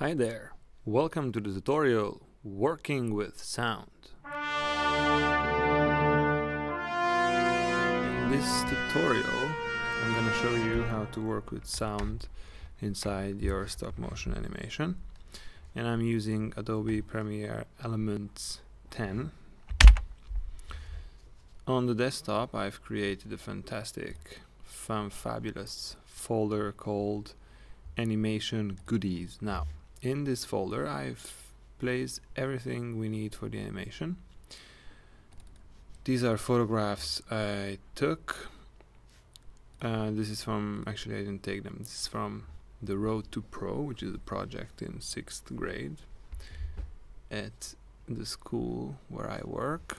Hi there, welcome to the tutorial Working with Sound. In this tutorial I'm going to show you how to work with sound inside your stop motion animation. And I'm using Adobe Premiere Elements 10 on the desktop I've created a fantastic fun fabulous folder called animation goodies. Now in this folder I've placed everything we need for the animation. These are photographs I took. Uh, this is from actually I didn't take them. This is from the Road to Pro which is a project in sixth grade at the school where I work.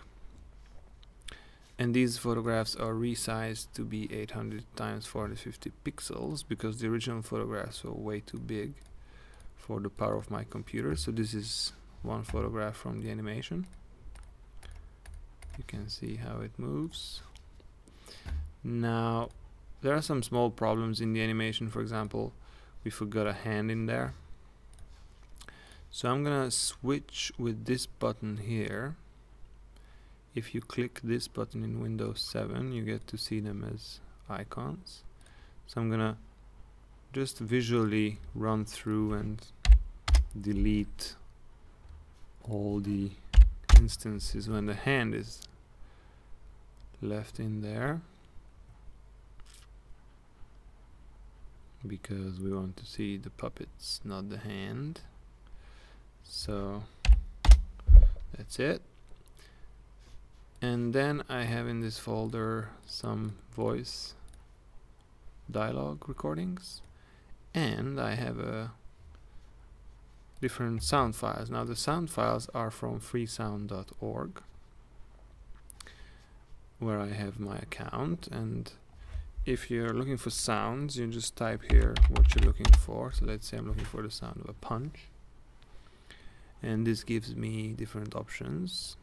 And these photographs are resized to be 800 times 450 pixels because the original photographs were way too big for the power of my computer. So this is one photograph from the animation. You can see how it moves. Now there are some small problems in the animation. For example we forgot a hand in there. So I'm gonna switch with this button here. If you click this button in Windows 7 you get to see them as icons. So I'm gonna just visually run through and delete all the instances when the hand is left in there. Because we want to see the puppets not the hand. So that's it. And then I have in this folder some voice dialogue recordings and I have a different sound files. Now the sound files are from freesound.org where I have my account. And if you're looking for sounds you just type here what you're looking for. So let's say I'm looking for the sound of a punch. And this gives me different options.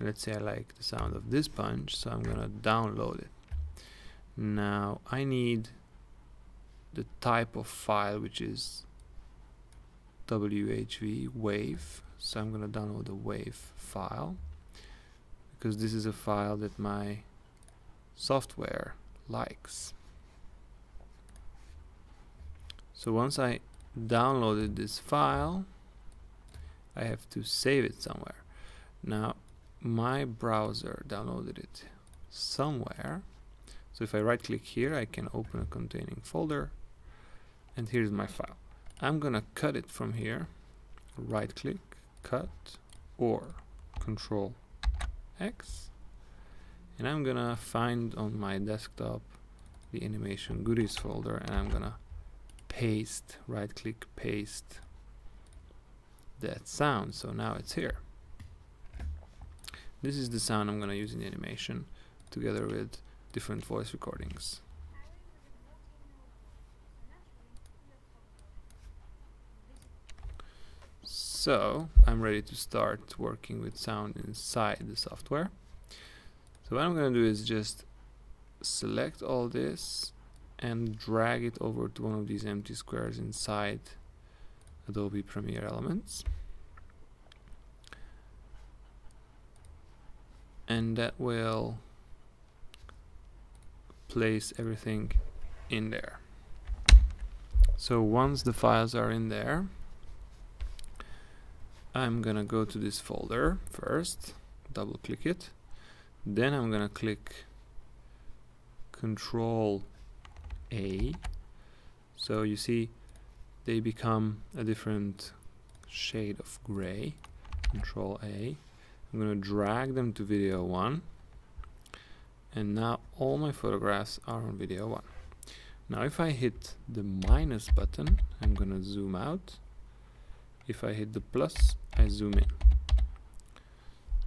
Let's say I like the sound of this punch so I'm gonna download it. Now I need the type of file which is WHV wave. So I'm gonna download the wave file because this is a file that my software likes. So once I downloaded this file I have to save it somewhere. Now my browser downloaded it somewhere. So if I right click here I can open a containing folder and here's my file. I'm gonna cut it from here. Right click cut or control X. And I'm gonna find on my desktop the animation goodies folder and I'm gonna paste right click paste that sound. So now it's here. This is the sound I'm gonna use in the animation together with different voice recordings so I'm ready to start working with sound inside the software. So what I'm gonna do is just select all this and drag it over to one of these empty squares inside Adobe Premiere Elements. And that will place everything in there. So once the files are in there I'm gonna go to this folder first double click it. Then I'm gonna click control A. So you see they become a different shade of gray. Control A. I'm gonna drag them to video 1 and now all my photographs are on video 1 now if I hit the minus button I'm gonna zoom out if I hit the plus I zoom in.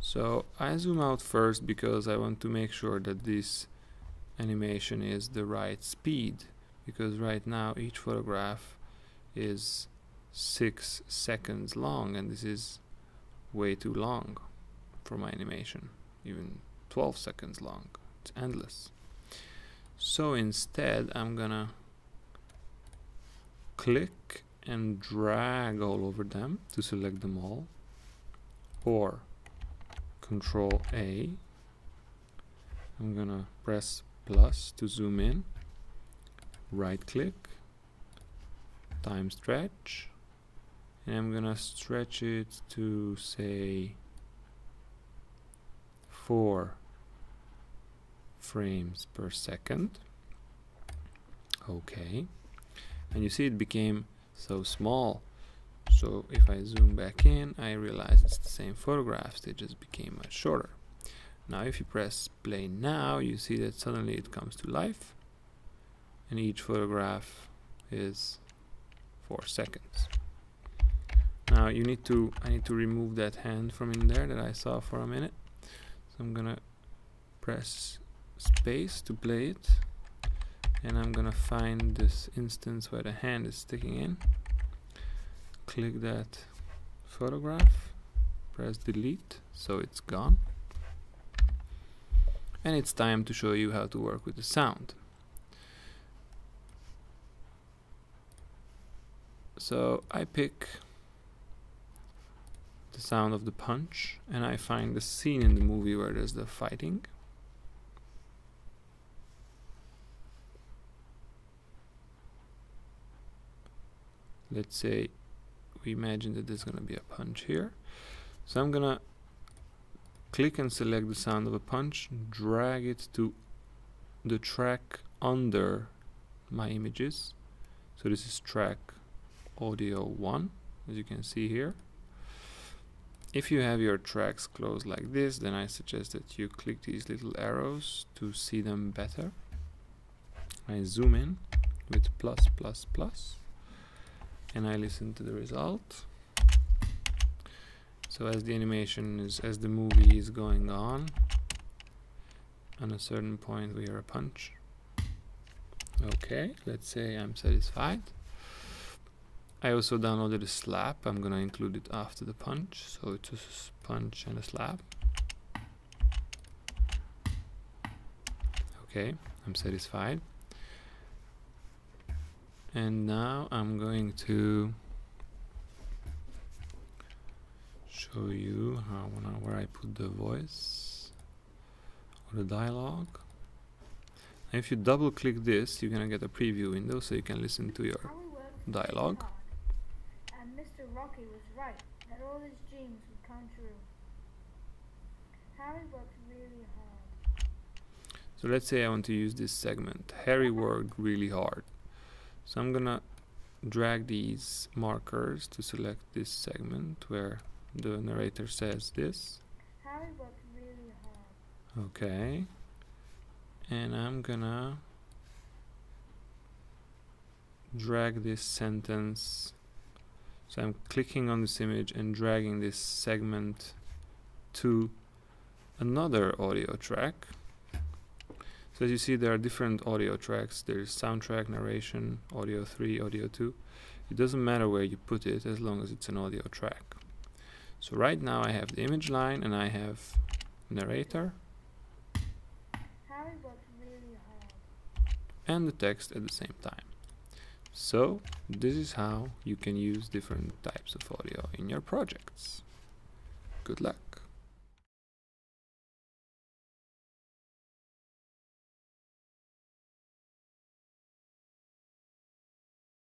So I zoom out first because I want to make sure that this animation is the right speed because right now each photograph is 6 seconds long and this is way too long for my animation even 12 seconds long. It's endless. So instead I'm gonna click and drag all over them to select them all. Or control A. I'm gonna press plus to zoom in. Right click time stretch. And I'm gonna stretch it to say 4 frames per second. Okay. And you see it became so small. So if I zoom back in I realize it's the same photographs they just became much shorter. Now if you press play now you see that suddenly it comes to life and each photograph is 4 seconds. Now you need to I need to remove that hand from in there that I saw for a minute. So I'm gonna press space to play it and I'm gonna find this instance where the hand is sticking in. Click that photograph. Press delete so it's gone. And it's time to show you how to work with the sound. So I pick the sound of the punch and I find the scene in the movie where there's the fighting let's say we imagine that there's gonna be a punch here. So I'm gonna click and select the sound of a punch drag it to the track under my images. So this is track audio 1 as you can see here. If you have your tracks closed like this then I suggest that you click these little arrows to see them better. I zoom in with plus plus plus and I listen to the result. So as the animation is as the movie is going on on a certain point we hear a punch. Okay let's say I'm satisfied. I also downloaded a slap. I'm gonna include it after the punch. So it's a punch and a slap. Okay I'm satisfied and now I'm going to show you how where I put the voice or the dialogue. If you double click this you're gonna get a preview window so you can listen to your dialogue. and Mr. Rocky was right that all his dreams would come true. Harry worked really hard. So let's say I want to use this segment Harry worked really hard so I'm gonna drag these markers to select this segment where the narrator says this. Really. Okay. And I'm gonna drag this sentence. So I'm clicking on this image and dragging this segment to another audio track. So as you see there are different audio tracks. There's soundtrack, narration, audio 3, audio 2. It doesn't matter where you put it as long as it's an audio track. So right now I have the image line and I have narrator and the text at the same time. So this is how you can use different types of audio in your projects. Good luck!